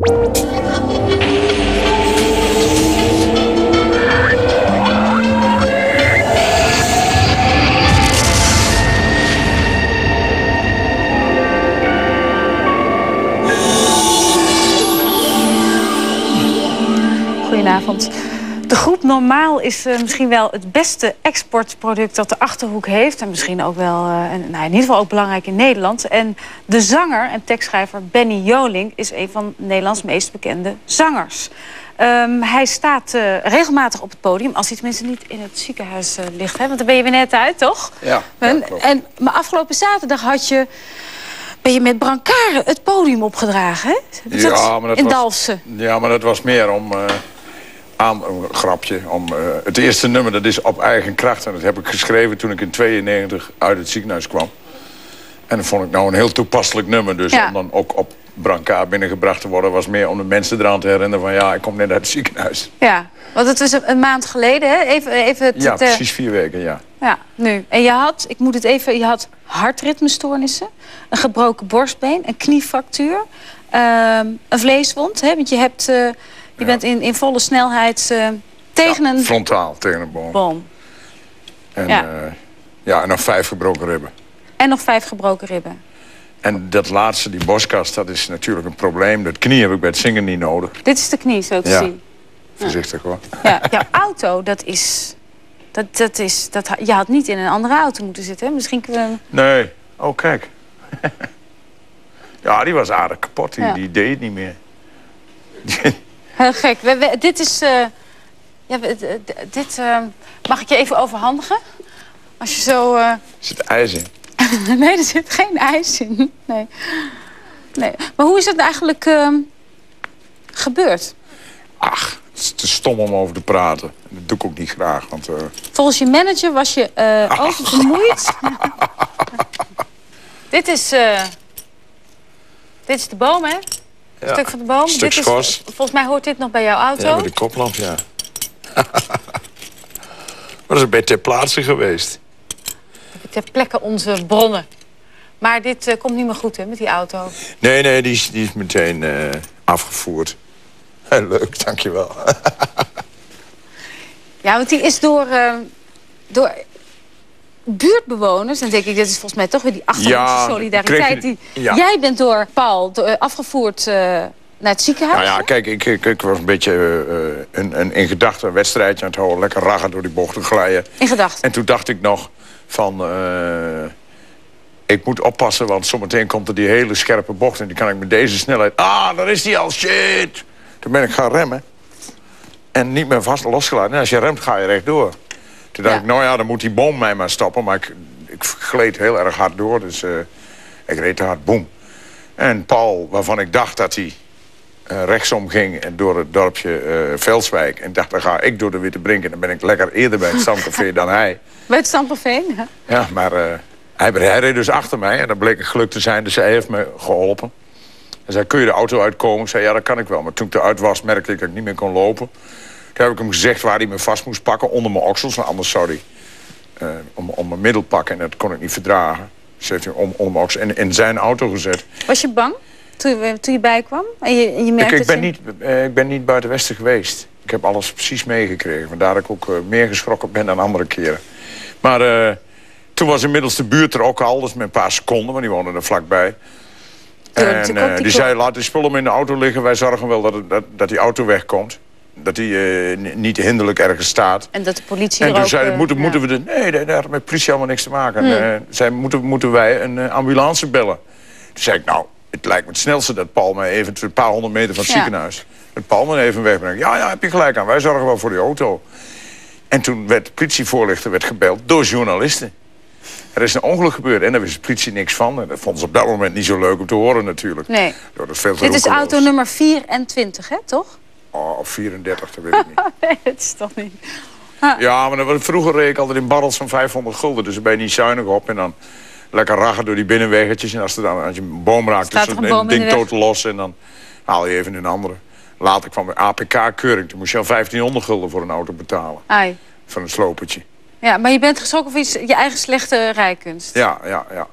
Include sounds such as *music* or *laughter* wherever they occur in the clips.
Thank you. Normaal is uh, misschien wel het beste exportproduct dat de Achterhoek heeft. En misschien ook wel, uh, en, nou, in ieder geval ook belangrijk in Nederland. En de zanger en tekstschrijver Benny Joling is een van Nederlands meest bekende zangers. Um, hij staat uh, regelmatig op het podium, als hij tenminste niet in het ziekenhuis ligt. Hè? Want daar ben je weer net uit, toch? Ja, en, en, Maar afgelopen zaterdag had je ben je met brancard het podium opgedragen, hè? Ja, maar dat in was, Dalfsen. Ja, maar dat was meer om... Uh, aan, een grapje. Om, uh, het eerste nummer, dat is op eigen kracht. En dat heb ik geschreven toen ik in 92 uit het ziekenhuis kwam. En dat vond ik nou een heel toepasselijk nummer. Dus Ja. om dan ook op brancard binnengebracht te worden... was meer om de mensen eraan te herinneren van... ja, ik kom net uit het ziekenhuis. Ja, want het was een, maand geleden, hè? Even, even het, Ja, eh, precies vier weken, ja. Ja, nu. En je had, ik moet het even, je had hartritmestoornissen, een gebroken borstbeen, een kniefractuur, ehm, een vleeswond. Hè? Want je, hebt, eh, je bent in, in volle snelheid eh, tegen een Frontaal tegen een boom. boom. En, Ja. ja. ja, en nog vijf gebroken ribben. En nog vijf gebroken ribben. En dat laatste, die boskast, dat is natuurlijk een probleem. Dat knie heb ik bij het zingen niet nodig. Dit is de knie, zo te Ja. zien. Voorzichtig hoor. Ja, jouw auto, dat is... Dat, dat is dat, je had niet in een andere auto moeten zitten. Hè? Misschien kunnen we... Nee. Oh, kijk. *laughs* ja, die was aardig kapot. Die, Ja. die deed het niet meer. *laughs* Heel gek. We- we- dit is... eh, ja, we- dit eh, mag ik je even overhandigen? Als je zo... eh, Er zit ijs in. *laughs* nee, er zit geen ijs in. Nee. nee. Maar hoe is het eigenlijk ehm, gebeurd? Ach, het is te stom om over te praten. Dat doe ik ook niet graag. Want, Volgens je manager was je oververmoeid. *laughs* dit is... dit is de boom, hè? Een stuk van de boom. Stuk dit is, volgens mij hoort dit nog bij jouw auto. ja, met de koplamp, ja. *laughs* maar dat is een beetje ter plaatse geweest. Ter plekke onze bronnen. Maar dit eh, komt niet meer goed, hè, met die auto. Nee, nee, die is, die is meteen eh, afgevoerd. *laughs* Heel leuk, dankjewel. *laughs* Ja, want die is door, eh, door buurtbewoners... en denk ik, dit is volgens mij toch weer die achtergrondse Ja, solidariteit. Die, ja. Jij bent door Paul eh, afgevoerd eh, naar het ziekenhuis. Nou ja, kijk, ik, ik, ik was een beetje eh, een, een, in gedachten een wedstrijdje aan het houden. Lekker raggen door die bochten glijden. In gedachten. En toen dacht ik nog van... ik moet oppassen, want zometeen komt er die hele scherpe bocht... en die kan ik met deze snelheid... Ah, daar is die al, shit! Toen ben ik gaan remmen. En niet meer vast losgelaten. En als je remt, ga je rechtdoor. Toen dacht ik, nou ja, dan moet die boom mij maar stoppen. Maar ik, ik gleed heel erg hard door, dus eh, ik reed te hard, boem. En Paul, waarvan ik dacht dat hij eh, rechtsom ging door het dorpje eh, Velswijk... en dacht, dan ga ik door de Witte Brink... en dan ben ik lekker eerder bij het Stamcafé dan hij. *laughs* Bij het Stamperveen. Ja. Ja, maar hij, hij reed dus achter mij en dat bleek een geluk te zijn. Dus hij heeft me geholpen. Hij zei, kun je de auto uitkomen? Ik zei, ja, dat kan ik wel. Maar toen ik eruit was, merkte ik dat ik niet meer kon lopen. Toen heb ik hem gezegd waar hij me vast moest pakken, onder mijn oksels. Anders zou hij eh, om, om mijn middel pakken en dat kon ik niet verdragen. Dus heeft hij om, onder mijn oksels en in zijn auto gezet. Was je bang toen je, toen je bijkwam? En je, en je Ik, merkte ik, dat ben je- niet, eh, ik ben niet buiten Westen geweest. Ik heb alles precies meegekregen. Vandaar dat ik ook eh, meer geschrokken ben dan andere keren. Maar eh, toen was inmiddels de buurt er ook al. Dus met een paar seconden, want die woonden er vlakbij. En eh, die die zei, laat die spullen in de auto liggen. Wij zorgen wel dat, het- dat, dat die auto wegkomt. Dat die eh, niet hinderlijk ergens staat. En dat de politie En toen ook... zei hij, eh, moeten, ja. moeten we de... Nee, daar had met politie allemaal niks te maken. Hmm. En, eh, zei, moeten, moeten wij een ambulance bellen? Toen zei ik, nou, het lijkt me het snelste dat Paul mij even een paar honderd meter van het Ja. ziekenhuis... dat Paul me even wegbrengt. Ja, ja, heb je gelijk aan. Wij zorgen wel voor die auto. En toen werd de politievoorlichter werd gebeld door journalisten. Er is een ongeluk gebeurd en daar wist de politie niks van. En dat vonden ze op dat moment niet zo leuk om te horen natuurlijk. Nee. Door dat veel te Dit is auto nummer 24, hè, toch? Oh, 34, dat weet ik niet. *laughs* Nee, dat is toch niet... Ja, maar dan, vroeger reed ik altijd in barrels van 500 gulden. Dus daar ben je niet zuinig op. En dan lekker raggen door die binnenweggetjes. En als, er dan, als je een boom raakt, is er een, ding de totaal los. En dan haal je even een andere. Later kwam weer APK-keuring. Toen moest je al 1500 gulden voor een auto betalen. Ai. Van een slopertje. Ja, maar je bent geschrokken van iets, je eigen slechte rijkunst. Ja, ja, ja.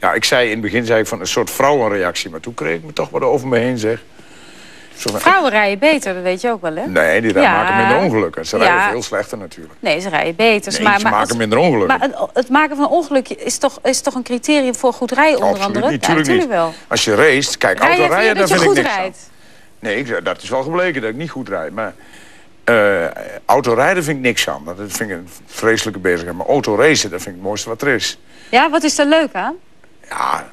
Ja, ik zei in het begin zei ik van een soort vrouwenreactie. Maar toen kreeg ik me toch wat over me heen, zeg. Vrouwen rijden beter, dat weet je ook wel, hè? Nee, die Ja. maken minder ongelukken. Ze Ja. rijden veel slechter natuurlijk. Nee, ze rijden beter. Nee, maar, ze maar maken minder ongelukken. Maar het, het maken van een ongeluk is toch, is toch een criterium voor goed rijden, onder Absoluut andere? niet, ja, tuurlijk natuurlijk niet. wel. Als je race, kijk, Rij je autorijden, daar dat je vind ik niks aan. rijdt? Nee, ik- dat is wel gebleken dat ik niet goed rijd. Maar eh autorijden vind ik niks aan. Dat vind ik een vreselijke bezigheid. Maar autoracen, dat vind ik het mooiste wat er is. Ja, wat is er leuk aan? Ja,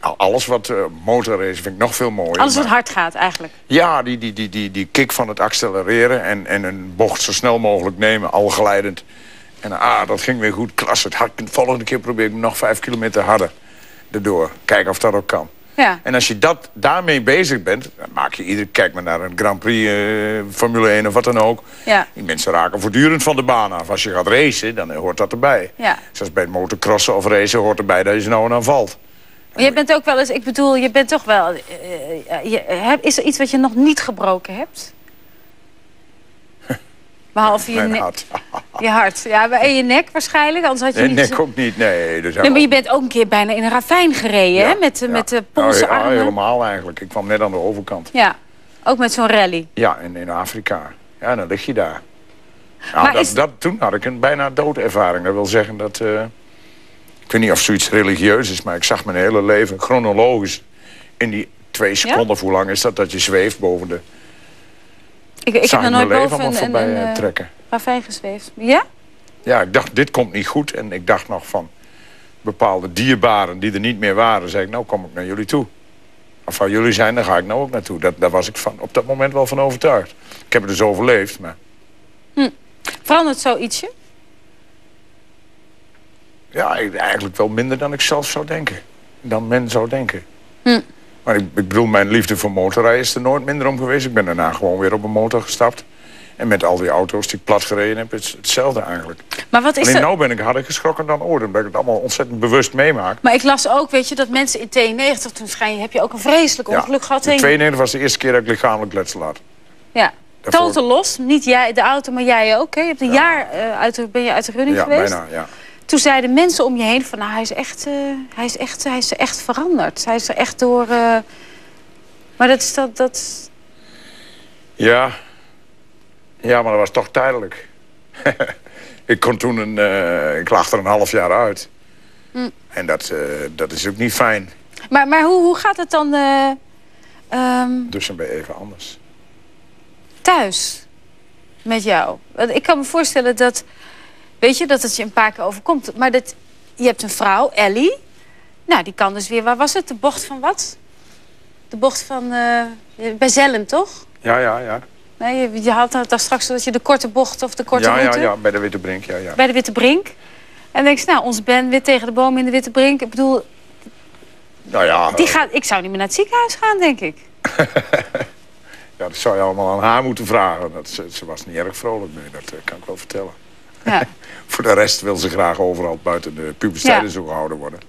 al- alles wat eh motorracen vind ik nog veel mooier. Alles wat Maar- hard gaat, eigenlijk. Ja, die, die, die, die, die kick van het accelereren en, en een bocht zo snel mogelijk nemen, al glijdend. En ah, dat ging weer goed, klasse. De volgende keer probeer ik nog vijf kilometer harder erdoor. Kijken of dat ook kan. Ja. En als je dat, daarmee bezig bent, dan maak je ieder... Kijk maar naar een Grand Prix, eh, Formule 1 of wat dan ook. Ja. Die mensen raken voortdurend van de baan af. Als je gaat racen, dan hoort dat erbij. Ja. Zoals bij het motocrossen of racen hoort erbij dat je zo nou en dan valt. Maar je bent ook wel eens, ik bedoel, je bent toch wel... eh, eh, je, heb- is er iets wat je nog niet gebroken hebt? *laughs* Behalve je, nek, hart. *laughs* je hart. Ja, maar- en je nek waarschijnlijk, anders had je Nee, niet... nek ook niet, nee. Dus Nee, maar je bent ook een keer bijna in een ravijn gereden, hè? Met, ja. met de Nou, Poolse ja, helemaal eigenlijk. Ik kwam net aan de overkant. Ja, ook met zo'n rally. Ja, in, in Afrika. Ja, dan lig je daar. Nou, Maar dat, is- dat, toen had ik een bijna doodervaring. Dat wil zeggen dat... eh, ik weet niet of zoiets religieus is, maar ik zag mijn hele leven chronologisch... in die twee seconden, hoe lang is dat, dat je zweeft boven de... Ik, ik heb nog nooit leven boven een, voorbij een eh, eh, trekken. ravijn gezweefd. Ja? Ja, ik dacht, dit komt niet goed. En ik dacht nog van bepaalde dierbaren die er niet meer waren... zei ik, nou kom ik naar jullie toe. Of waar jullie zijn, dan ga ik nou ook naartoe. Dat, daar was ik van, op dat moment wel van overtuigd. Ik heb het dus overleefd, maar... Verandert zoietsje? Ja, eigenlijk wel minder dan ik zelf zou denken. Dan men zou denken. Hm. Maar ik, ik bedoel, mijn liefde voor motorrijden is er nooit minder om geweest. Ik ben daarna gewoon weer op een motor gestapt. En met al die auto's die ik plat gereden heb, is hetzelfde eigenlijk. Maar wat is Alleen er... nu ben ik harder geschrokken dan ooit. Omdat ik het allemaal ontzettend bewust meemaak. Maar ik las ook, weet je, dat mensen in 92, toen schijn heb je ook een vreselijk ongeluk gehad. In heen- 92 was de eerste keer dat ik lichamelijk letsel had. Ja. Daarvoor- Totaal los, niet jij, de auto, maar jij ook. Hè? Je hebt een jaar eh, uit de, ben je uit de running Ja, geweest. bijna, ja. Toen zeiden mensen om je heen van, nou, hij is echt, eh, hij is echt, hij is echt veranderd. Hij is er echt door. eh, Maar dat is dat, dat. Ja. Ja, maar dat was toch tijdelijk. *laughs* ik kon toen een... eh, ik lag er een half jaar uit. Hm. En dat, dat is ook niet fijn. Maar, maar hoe, hoe gaat het dan eh, ehm, Dus dan ben je even anders. thuis met jou? Want ik kan me voorstellen dat, weet je, dat het je een paar keer overkomt. Maar dat, je hebt een vrouw, Ellie. Nou, die kan dus weer, waar was het? De bocht van wat? De bocht van, eh, bij Zellem, toch? Ja, ja, ja. Nee, je, je had het daar straks dat je de korte bocht of de korte Ja, ja, route ja, bij de Witte Brink, ja, ja. bij de Witte Brink. En dan denk je, nou, onze Ben weer tegen de boom in de Witte Brink. Ik bedoel, Nou ja, die gaat, ik zou niet meer naar het ziekenhuis gaan, denk ik. *laughs* ja, dat zou je allemaal aan haar moeten vragen. Dat, ze, ze was niet erg vrolijk mee, dat eh, kan ik wel vertellen. Ja. *laughs* Voor de rest wil ze graag overal buiten de puberteit Ja. zo gehouden worden.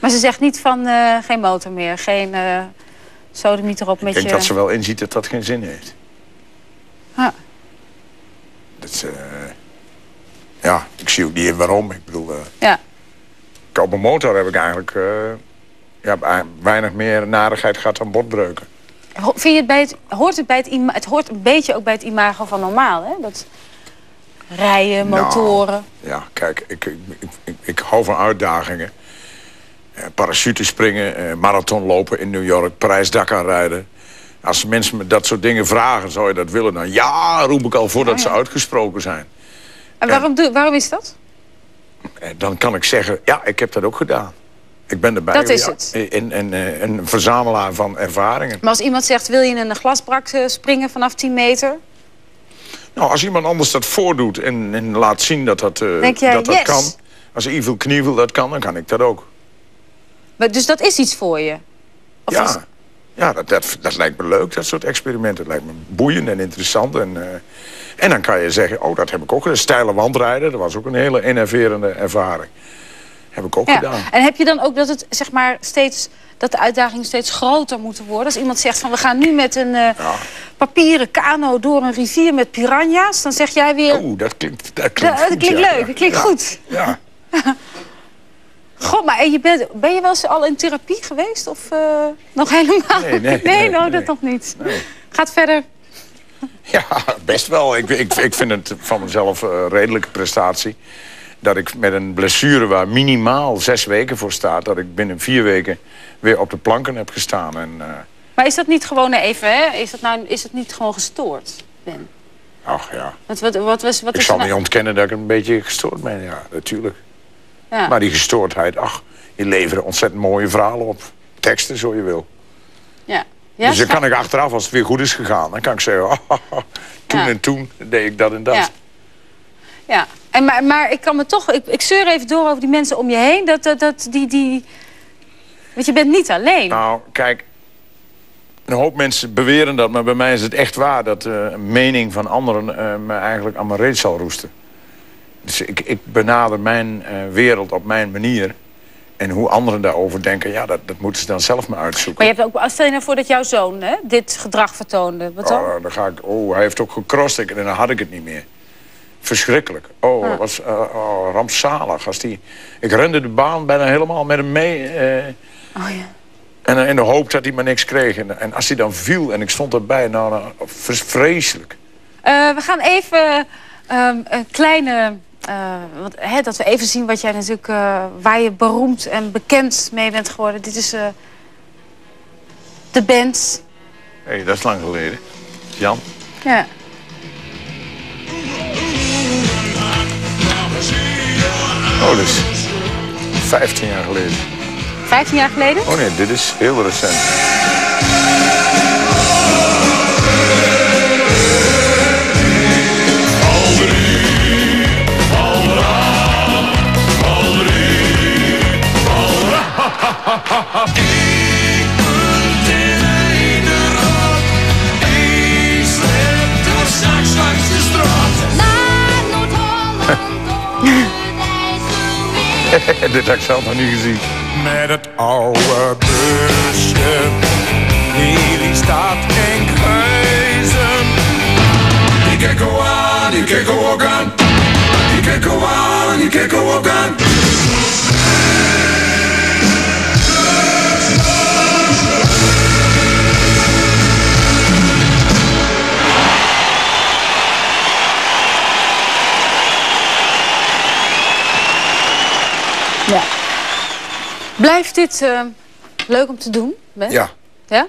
Maar ze zegt niet van eh, geen motor meer, geen uh, sodemiet erop met Ik denk je... dat ze wel inziet dat dat geen zin heeft. Ja. Dat ze, eh, ja, ik zie ook niet waarom. Ik bedoel, eh, Ja. op een motor heb ik eigenlijk eh, ja, weinig meer narigheid gehad dan botbreuken. Vind je het bij het, hoort het bij het, het hoort een beetje ook bij het imago van normaal, hè? Dat rijden, Nou, motoren. Ja, kijk, ik, ik, ik, ik, hou van uitdagingen. Eh, parachute springen, eh, marathon lopen in New York, Parijs-Dakar rijden. Als mensen me dat soort dingen vragen, zou je dat willen? Dan ja, roep ik al voordat ja. ze uitgesproken zijn. En waarom, doe, waarom is dat? En dan kan ik zeggen, ja, ik heb dat ook gedaan. Ik ben erbij. Dat is het. En, en, eh, een verzamelaar van ervaringen. Maar als iemand zegt, wil je in een glasbrak eh, springen vanaf 10 meter? Nou, als iemand anders dat voordoet en, en laat zien dat dat, eh, Denk jij, dat, dat yes. kan. Als Evil Knievel dat kan, dan kan ik dat ook. Maar, dus dat is iets voor je? Of is- ja, ja dat, dat, dat lijkt me leuk, dat soort experimenten. Dat lijkt me boeiend en interessant. En, eh, en dan kan je zeggen, oh, dat heb ik ook gedaan. Steile wandrijden, dat was ook een hele enerverende ervaring. Heb ik ook Ja. gedaan. En heb je dan ook dat het zeg maar steeds dat de uitdagingen steeds groter moeten worden? Als iemand zegt van we gaan nu met een eh, Ja. papieren kano door een rivier met piranha's, dan zeg jij weer. Oeh, dat klinkt, dat "Da- klinkt dat goed, klinkt ja. leuk, dat klinkt Ja. goed. Ja. *laughs* God, maar en je bent, ben je wel eens al in therapie geweest? Of eh, nog helemaal? Nee, nee, *laughs* nee, nou, nee. dat nog niet. Gaat verder. Ja, best wel. Ik, ik, ik vind het van mezelf een redelijke prestatie. Dat ik met een blessure waar minimaal zes weken voor staat... dat ik binnen vier weken weer op de planken heb gestaan. En, uh... Maar is dat niet gewoon even, hè? Is dat, nou, is dat niet gewoon gestoord, Ben? Ach ja. Wat, wat, wat, was, wat ik is zal nou... niet ontkennen dat ik een beetje gestoord ben, ja, natuurlijk. Ja. Maar die gestoordheid, ach, die leveren ontzettend mooie verhalen op. Teksten, zo je wil. Ja. ja dus dan kan ik achteraf, als het weer goed is gegaan... dan kan ik zeggen, oh, *laughs* toen en toen deed ik dat en dat. Ja. ja. En maar, maar ik kan me toch... Ik, ik zeur even door over die mensen om je heen. Dat, dat, dat die, die... Want je bent niet alleen. Nou, kijk... Een hoop mensen beweren dat, maar bij mij is het echt waar... dat uh, een mening van anderen uh, me eigenlijk aan mijn reet zal roesten. Dus ik, ik benader mijn uh, wereld op mijn manier. En hoe anderen daarover denken, ja, dat, dat moeten ze dan zelf maar uitzoeken. Maar je hebt ook, stel je nou voor dat jouw zoon hè, dit gedrag vertoonde. Wat dan? Oh, dan ga ik, oh, hij heeft ook gecrossed en dan had ik het niet meer. Verschrikkelijk. Oh, ah. was uh, oh, rampzalig. Als die, ik rende de baan bijna helemaal met hem mee. Uh, oh ja. En in de hoop dat hij maar niks kreeg. En, en als hij dan viel en ik stond erbij, nou, nou vreselijk. We gaan even um, een kleine... Want, hè, dat we even zien wat jij natuurlijk, waar je beroemd en bekend mee bent geworden. Dit is de band. Hé, hey, dat is lang geleden. Jan? Ja. Oh, dus 15 jaar geleden. 15 jaar geleden? Oh nee, dit is heel recent. *laughs* *laughs* *laughs* Dit heb ik zelf nog niet gezien. Met het oude busje, die staat in kruisen. Die kekko aan, die kekko ook aan. Die kekko aan, die kekko ook aan. Blijft dit uh, leuk om te doen? Ben? Ja. Ja?